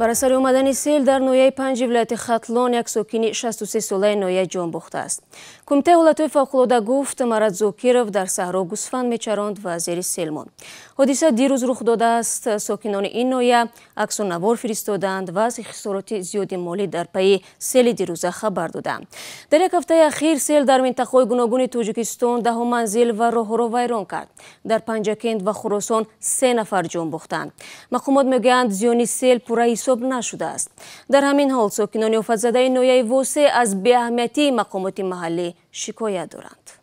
бар асари омадани сел дар ноҳияи панҷи вилояти хатлон як сокини 63 солаи ноҳия ҷон бохтааст кумитаи ҳолатҳои фавқулода гуфт марат зокиров дар саҳро гусфанд мечаронд ва зери сел монд ҳодиса дирӯз рух додааст сокинони ин ноҳия аксунавор фиристоданд ва аз хисороти зиёди молӣ дар пайи сели дирӯза хабар доданд дар як ҳафтаи ахир сел дар минтақаҳои гуногуни тоҷикистон даҳо манзил ва роҳҳоро вайрон кард. Дар панҷакент ва хуросон се нафар ҷон бохтанд. Мақомот мегӯянд зиёни сел محسوب نشده است. در همین حال ساکنان آفاتزده نویای وسه از بیاهمیتی مقامات محلی شکایت دارند.